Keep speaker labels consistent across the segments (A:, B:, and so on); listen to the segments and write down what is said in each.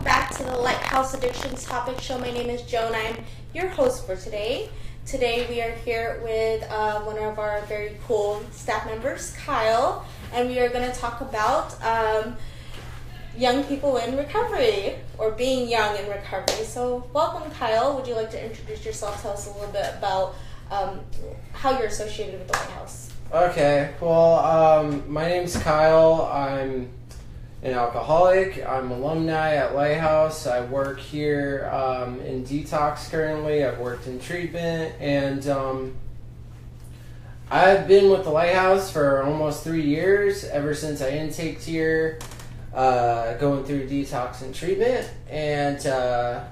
A: back to the Lighthouse Addiction Topics Show. My name is Joan. I'm your host for today. Today we are here with uh, one of our very cool staff members, Kyle, and we are going to talk about um, young people in recovery or being young in recovery. So, welcome, Kyle. Would you like to introduce yourself? Tell us a little bit about um, how you're associated with the Lighthouse.
B: Okay, well, um, my name's Kyle. I'm an alcoholic. I'm alumni at Lighthouse. I work here um, in detox currently. I've worked in treatment, and um, I've been with the Lighthouse for almost three years. Ever since I intaked here, uh, going through detox and treatment, and uh,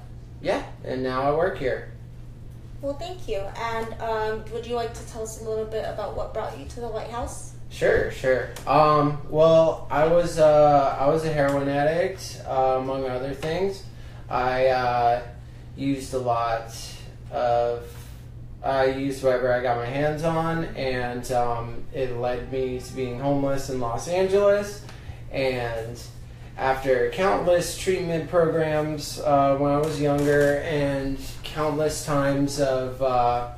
B: yeah, and now I work here.
A: Well, thank you. And um, would you like to tell us a little bit about what brought you to the Lighthouse?
B: Sure, sure. Um, well, I was uh, I was a heroin addict, uh, among other things. I uh, used a lot of I used whatever I got my hands on, and um, it led me to being homeless in Los Angeles. And after countless treatment programs uh, when I was younger, and countless times of uh,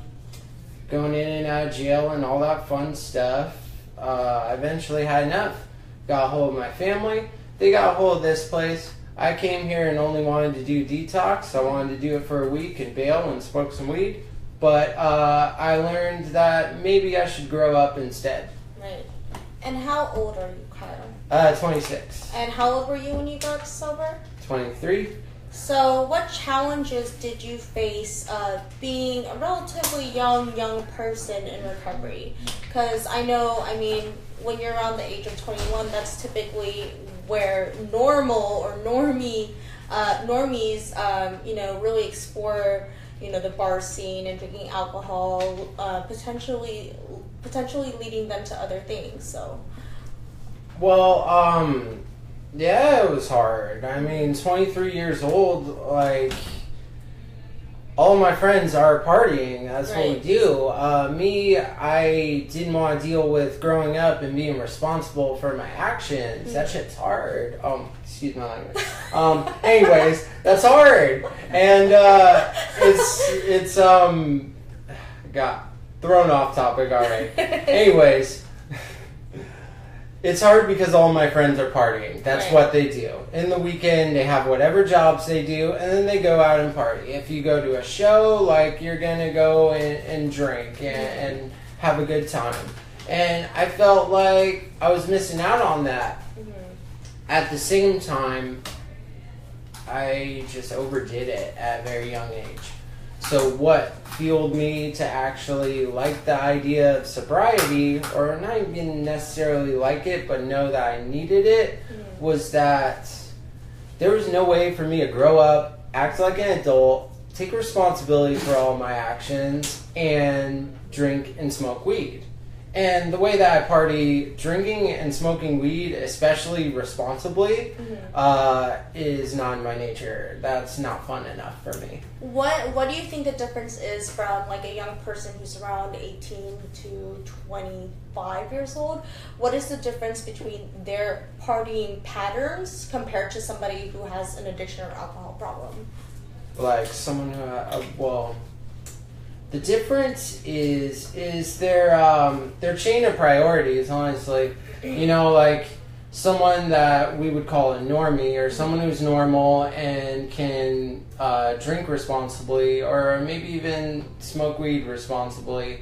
B: going in and out of jail and all that fun stuff uh, eventually had enough. Got a hold of my family. They got a hold of this place. I came here and only wanted to do detox. I wanted to do it for a week and bail and smoke some weed. But uh, I learned that maybe I should grow up instead.
A: Right. And how old are you, Kyle?
B: Uh, 26.
A: And how old were you when you got sober?
B: 23.
A: So, what challenges did you face uh, being a relatively young, young person in recovery? Because I know, I mean, when you're around the age of 21, that's typically where normal or normie, uh, normies, um, you know, really explore, you know, the bar scene and drinking alcohol, uh, potentially, potentially leading them to other things. So,
B: Well, um, yeah, it was hard. I mean, 23 years old, like, all my friends are partying. That's what we do. Uh, me, I didn't want to deal with growing up and being responsible for my actions. That shit's hard. Um, excuse my language. Um, anyways, that's hard. And, uh, it's, it's, um, got thrown off topic already. Anyways, it's hard because all my friends are partying. That's
A: Right.
B: what they do. In the weekend, they have whatever jobs they do, and then they go out and party. If you go to a show, like you're gonna go and, and drink and, and have a good time. And I felt like I was missing out on that.
A: mhm.
B: At the same time, I just overdid it at a very young age. So what fueled me to actually like the idea of sobriety, or not even necessarily like it, but know that I needed it,
A: Mhm.
B: was that there was no way for me to grow up, act like an adult, take responsibility for all my actions, and drink and smoke weed. And the way that I party, drinking and smoking weed, especially responsibly,
A: Mhm.
B: uh, is not in my nature. That's not fun enough for me.
A: What What do you think the difference is from like a young person who's around eighteen to twenty five years old? What is the difference between their partying patterns compared to somebody who has an addiction or alcohol problem?
B: Like someone who, uh, well, the difference is is their um, their chain of priorities. Honestly, you know, like someone that we would call a normie or someone who's normal and can uh, drink responsibly or maybe even smoke weed responsibly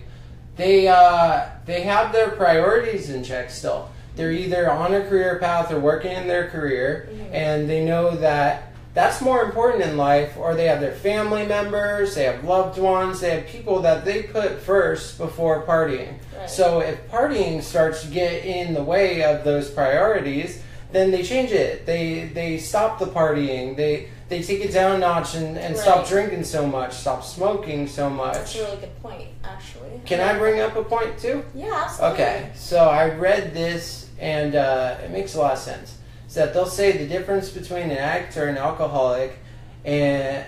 B: they uh, they have their priorities in check still they're either on a career path or working in their career
A: Mhm.
B: and they know that that's more important in life or they have their family members they have loved ones they have people that they put first before partying
A: Right.
B: so if partying starts to get in the way of those priorities, then they change it. They they stop the partying. They they take it down a notch and, and stop drinking so much, stop smoking so
A: That's
B: much.
A: a really good point, actually.
B: Can I bring up a point too?
A: Yeah, absolutely.
B: Okay, so I read this and uh, it makes a lot of sense. Is that they'll say the difference between an addict or an alcoholic, and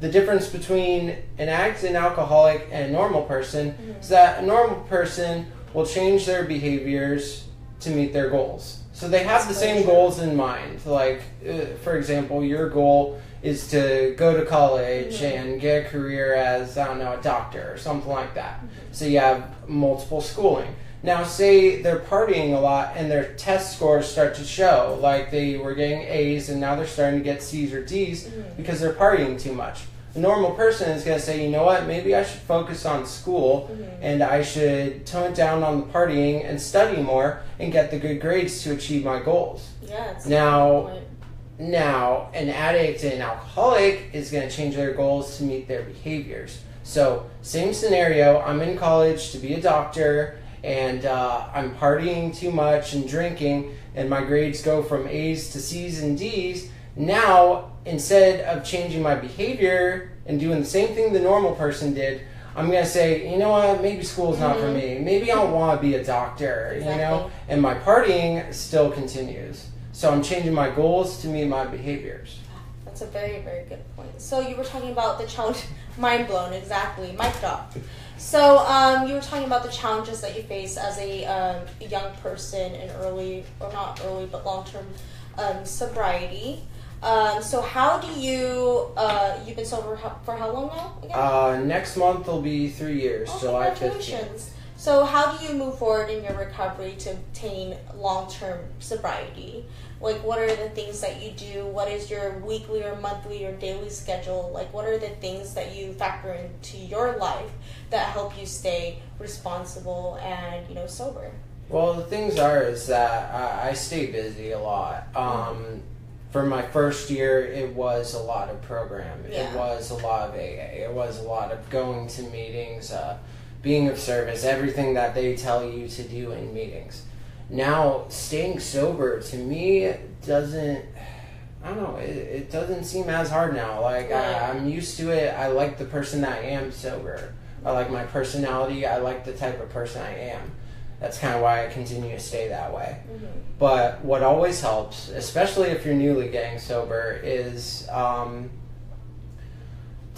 B: the difference between an addict, an alcoholic, and a normal person
A: Mhm.
B: is that a normal person will change their behaviors to meet their goals. So they have
A: That's
B: the same
A: true.
B: goals in mind. Like, uh, for example, your goal is to go to college
A: Mhm.
B: and get a career as, I don't know, a doctor or something like that.
A: Mm-hmm.
B: So you have multiple schooling. Now, say they're partying a lot and their test scores start to show, like they were getting A's and now they're starting to get C's or D's
A: Mhm.
B: because they're partying too much. A normal person is going to say, you know what, maybe I should focus on school
A: Mhm.
B: and I should tone down on the partying and study more and get the good grades to achieve my goals.
A: Yeah.
B: Now-
A: a good point.
B: Now, an addict and an alcoholic is going to change their goals to meet their behaviors. So, same scenario. I'm in college to be a doctor, and uh, I'm partying too much and drinking, and my grades go from A's to C's and D's. Now, instead of changing my behavior and doing the same thing the normal person did, I'm going to say, you know what, maybe school's not for
A: Mhm.
B: me. Maybe I don't want to be a doctor, you know? And my partying still continues. So I'm changing my goals to meet my behaviors.
A: That's a very, very good point. So you were talking about the challenge. Mind blown, exactly. Mic drop. So um, you were talking about the challenges that you face as a um, young person in early, or not early, but long-term um, sobriety. Um, so how do you? Uh, you've been sober for how long now? Again?
B: Uh, next month will be three years,
A: Oh,
B: July 15th.
A: So, how do you move forward in your recovery to obtain long term sobriety? Like, what are the things that you do? What is your weekly or monthly or daily schedule? Like, what are the things that you factor into your life that help you stay responsible and, you know, sober?
B: Well, the things are is that I, I stay busy a lot. Um, for my first year, it was a lot of program.
A: Yeah.
B: It was a lot of AA. It was a lot of going to meetings, uh, being of service, everything that they tell you to do in meetings. Now, staying sober to me doesn't. I don't know. It, it doesn't seem as hard now. Like I, I'm used to it. I like the person that I am sober. I like my personality. I like the type of person I am. That's kind of why I continue to stay that way.
A: Mm-hmm.
B: But what always helps, especially if you're newly getting sober, is um,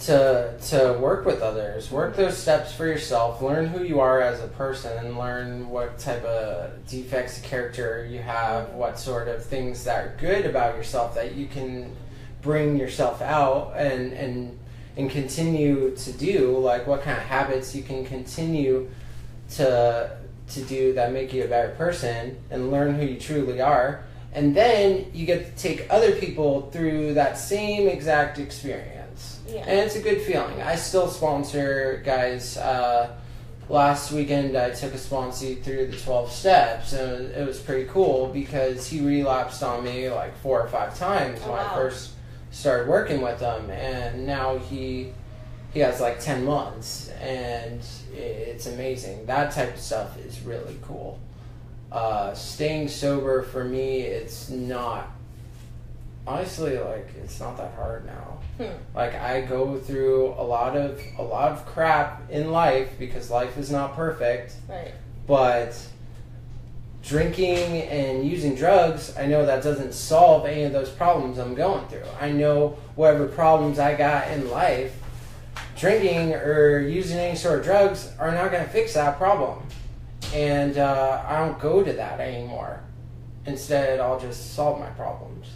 B: to to work with others. Work those steps for yourself. Learn who you are as a person, and learn what type of defects of character you have. What sort of things that are good about yourself that you can bring yourself out and and and continue to do. Like what kind of habits you can continue to to do that make you a better person and learn who you truly are. And then you get to take other people through that same exact experience.
A: Yeah.
B: And it's a good feeling. I still sponsor guys. Uh, last weekend, I took a sponsee through the 12 steps, and it was, pretty cool because he relapsed on me like four or five times
A: Oh,
B: when I first started working with him. And now he he has like 10 months and it's amazing that type of stuff is really cool uh, staying sober for me it's not honestly like it's not that hard now
A: Hmm.
B: like i go through a lot of a lot of crap in life because life is not perfect
A: Right.
B: but drinking and using drugs, I know that doesn't solve any of those problems I'm going through. I know whatever problems I got in life, drinking or using any sort of drugs are not going to fix that problem. And uh, I don't go to that anymore. Instead, I'll just solve my problems.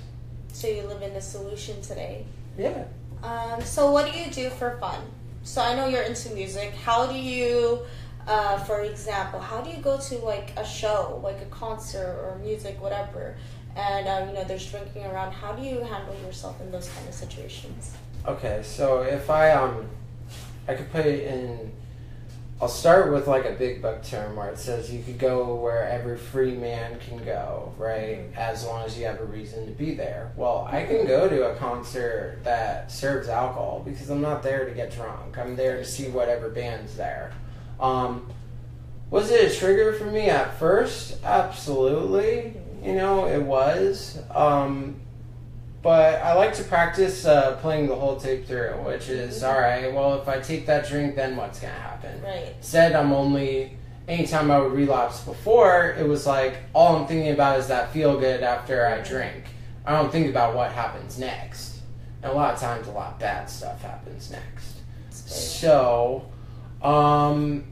A: So you live in the solution today.
B: Yeah.
A: Um, so what do you do for fun? So I know you're into music. How do you, uh, for example, how do you go to like a show, like a concert or music, whatever, and um, you know there's drinking around? How do you handle yourself in those kind of situations?
B: Okay, so if I um, I could put it in. I'll start with like a big book term where it says you could go where every free man can go, right? As long as you have a reason to be there. Well, I can go to a concert that serves alcohol because I'm not there to get drunk. I'm there to see whatever band's there. Um, was it a trigger for me at first? Absolutely. You know, it was. Um, but I like to practice uh, playing the whole tape through, which is all right. Well, if I take that drink, then what's gonna happen?
A: Right.
B: Said I'm only. Anytime I would relapse before, it was like all I'm thinking about is that feel good after I drink. I don't think about what happens next. And a lot of times, a lot of bad stuff happens next. So, um,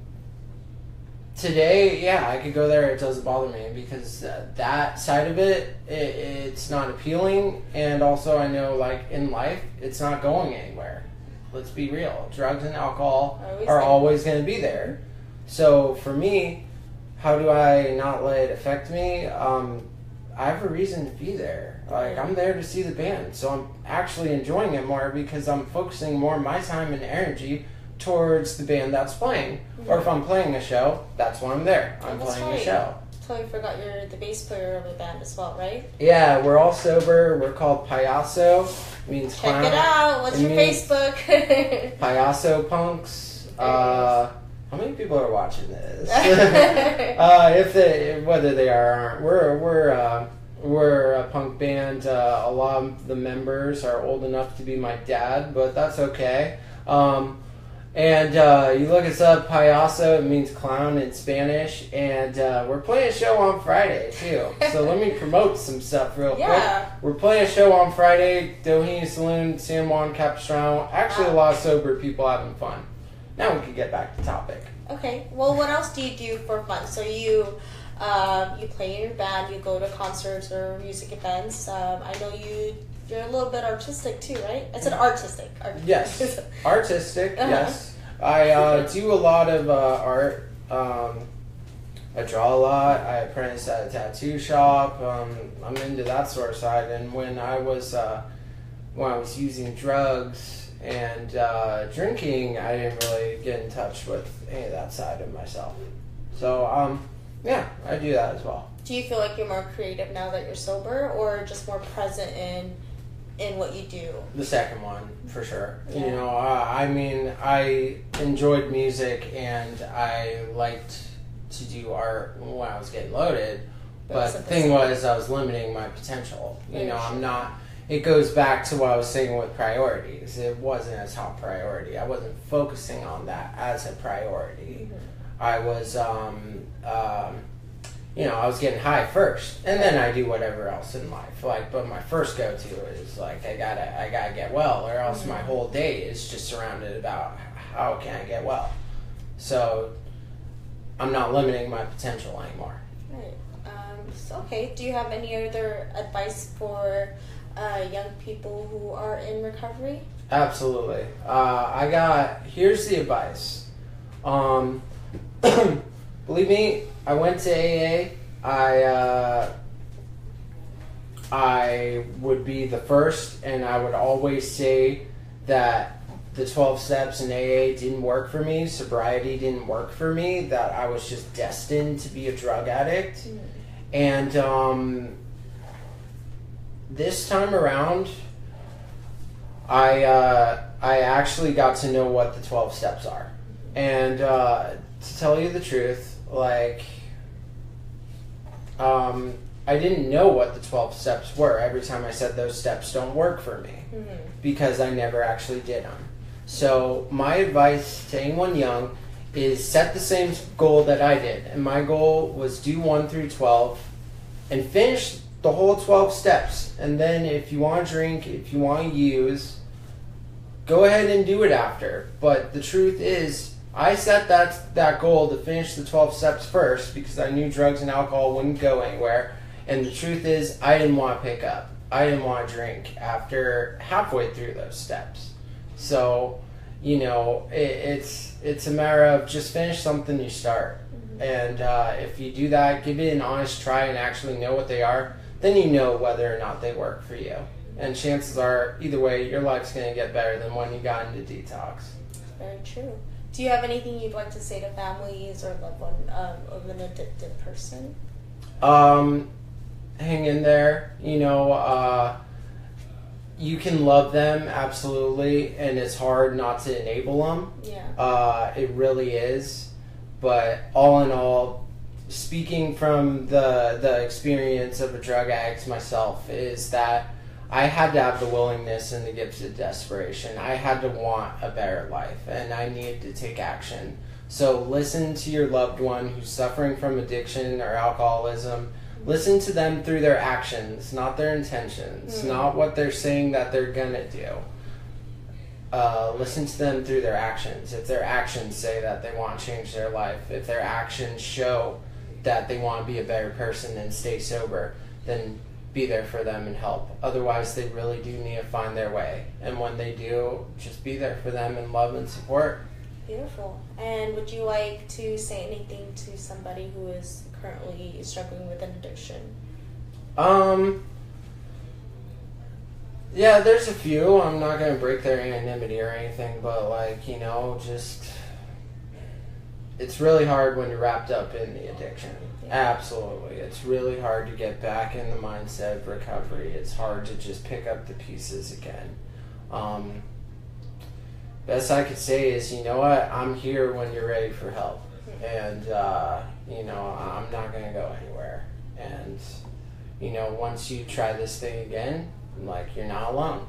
B: today, yeah, I could go there. It doesn't bother me because uh, that side of it, it, it's not appealing, and also I know like in life, it's not going anywhere. Let's be real. Drugs and alcohol
A: Always
B: are always going to be there. So for me, how do I not let it affect me? Um, I have a reason to be there. Like I'm there to see the band, so I'm actually enjoying it more because I'm focusing more of my time and energy towards the band that's playing. Or if I'm playing a show, that's when I'm there. I'm
A: That's
B: playing
A: right.
B: a show.
A: Totally forgot you're the bass player of the band as well, right?
B: Yeah, we're all sober. We're called Payaso. Means
A: Check
B: clown.
A: it out. What's
B: It
A: your Facebook?
B: Payaso punks. Uh, how many people are watching this? uh, if they, whether they are or aren't, we're we're uh, we're a punk band. Uh, a lot of the members are old enough to be my dad, but that's okay. Um, and uh, you look us up, payaso. It means clown in Spanish, and uh, we're playing a show on Friday too. So let me promote some stuff real quick.
A: yeah.
B: We're playing a show on Friday, Doheny Saloon, San Juan Capistrano. Actually, a lot of sober people having fun. Now we can get back to topic.
A: Okay. Well, what else do you do for fun? So you, um, you play in your band. You go to concerts or music events. Um, I know you. You're a little bit artistic too, right? I said artistic. Art-
B: Yes. Artistic,
A: Uh-huh.
B: yes. I uh, do a lot of uh, art. Um, I draw a lot. I apprentice at a tattoo shop. Um, I'm into that sort of side. And when I was uh, when I was using drugs and uh, drinking, I didn't really get in touch with any of that side of myself. So um, yeah, I do that as well.
A: Do you feel like you're more creative now that you're sober, or just more present in in what you do?
B: The second one, for sure. You know, uh, I mean, I enjoyed music and I liked to do art when I was getting loaded. But the thing
A: same.
B: was, I was limiting my potential. You
A: Very
B: know,
A: true.
B: I'm not. It goes back to what I was saying with priorities. It wasn't a top priority. I wasn't focusing on that as a priority. I was, um, um, you know, I was getting high first, and then I do whatever else in life. Like, but my first go to is like I gotta, I gotta get well, or else my whole day is just surrounded about how can I get well. So, I'm not limiting my potential anymore.
A: Right. Um, so, okay. Do you have any other advice for uh, young people who are in recovery?
B: Absolutely. Uh, I got here's the advice. Um, believe me, I went to AA. I uh, I would be the first, and I would always say that the twelve steps in AA didn't work for me. Sobriety didn't work for me. That I was just destined to be a drug addict. And um, this time around, I uh, I actually got to know what the twelve steps are, and uh, to tell you the truth, like um, I didn't know what the twelve steps were. Every time I said those steps don't work for me
A: Mm-hmm.
B: because I never actually did them. So my advice to anyone young is set the same goal that I did, and my goal was do one through twelve, and finish the whole twelve steps. And then if you want to drink, if you want to use, go ahead and do it after. But the truth is, I set that that goal to finish the twelve steps first because I knew drugs and alcohol wouldn't go anywhere. And the truth is, I didn't want to pick up. I didn't want to drink after halfway through those steps. So, you know, it, it's it's a matter of just finish something you start. And uh, if you do that, give it an honest try and actually know what they are, then you know whether or not they work for you. And chances are, either way, your life's going to get better than when you got into detox.
A: Very true. Do you have anything you'd like to say to families or loved one um, of an addicted person?
B: Um, hang in there. You know, uh, you can love them absolutely, and it's hard not to enable them.
A: Yeah.
B: Uh, it really is. But all in all, speaking from the the experience of a drug addict myself, is that I had to have the willingness and the gifts of desperation. I had to want a better life, and I needed to take action. So listen to your loved one who's suffering from addiction or alcoholism. Listen to them through their actions, not their intentions,
A: Mm.
B: not what they're saying that they're gonna do uh, listen to them through their actions. If their actions say that they want to change their life, if their actions show that they want to be a better person and stay sober, then be there for them and help. Otherwise, they really do need to find their way. And when they do, just be there for them and love and support.
A: Beautiful. And would you like to say anything to somebody who is currently struggling with an addiction?
B: Um. Yeah, there's a few. I'm not gonna break their anonymity or anything, but like you know, just it's really hard when you're wrapped up in the addiction. Absolutely, it's really hard to get back in the mindset of recovery. It's hard to just pick up the pieces again. Um, best I could say is, you know what? I'm here when you're ready for help, and uh, you know I'm not gonna go anywhere. And you know, once you try this thing again, like you're not alone.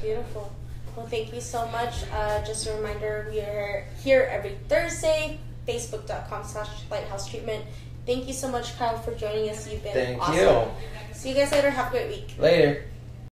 A: Beautiful. Well, thank you so much. Uh, just a reminder, we are here every Thursday, facebook.com slash lighthouse treatment. Thank you so much, Kyle, for joining us. You've been
B: Thank
A: awesome.
B: you.
A: See you guys later. Have a great week.
B: Later.